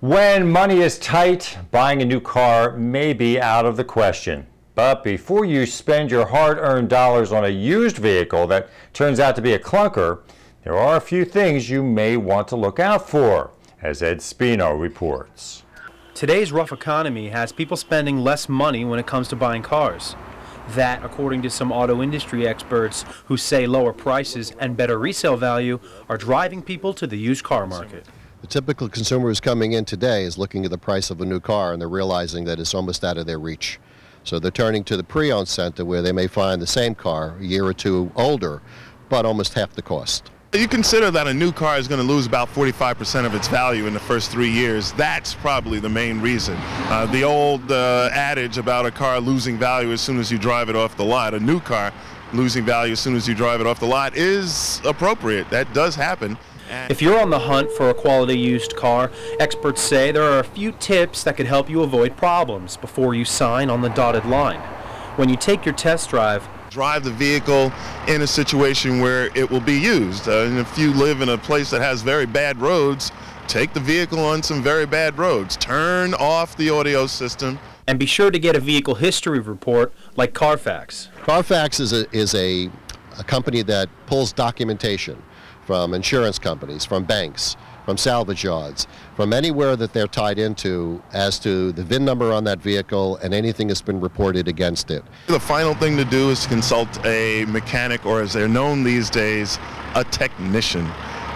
When money is tight, buying a new car may be out of the question. But before you spend your hard-earned dollars on a used vehicle that turns out to be a clunker, there are a few things you may want to look out for, as Ed Speno reports. Today's rough economy has people spending less money when it comes to buying cars. That, according to some auto industry experts who say lower prices and better resale value are driving people to the used car market. The typical consumer who's coming in today is looking at the price of a new car and they're realizing that it's almost out of their reach. So they're turning to the pre-owned center where they may find the same car a year or two older, but almost half the cost. You consider that a new car is going to lose about 45% of its value in the first three years. That's probably the main reason. Uh, the old uh, adage about a car losing value as soon as you drive it off the lot, a new car losing value as soon as you drive it off the lot is appropriate. That does happen. If you're on the hunt for a quality used car, experts say there are a few tips that could help you avoid problems before you sign on the dotted line. When you take your test drive, drive the vehicle in a situation where it will be used. Uh, and if you live in a place that has very bad roads, take the vehicle on some very bad roads. Turn off the audio system. And be sure to get a vehicle history report like Carfax. Carfax is a, is a, a company that pulls documentation from insurance companies, from banks, from salvage yards, from anywhere that they're tied into as to the VIN number on that vehicle and anything that's been reported against it. The final thing to do is consult a mechanic, or as they're known these days, a technician.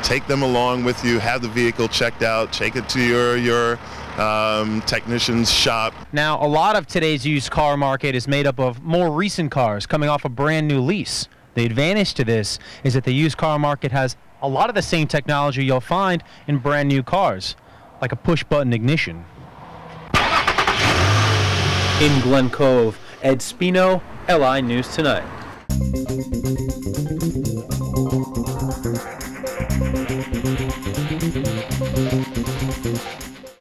Take them along with you, have the vehicle checked out, take it to your, your um, technician's shop. Now, a lot of today's used car market is made up of more recent cars coming off a brand new lease. The advantage to this is that the used car market has a lot of the same technology you'll find in brand new cars, like a push button ignition. In Glen Cove, Ed Speno, LI News Tonight.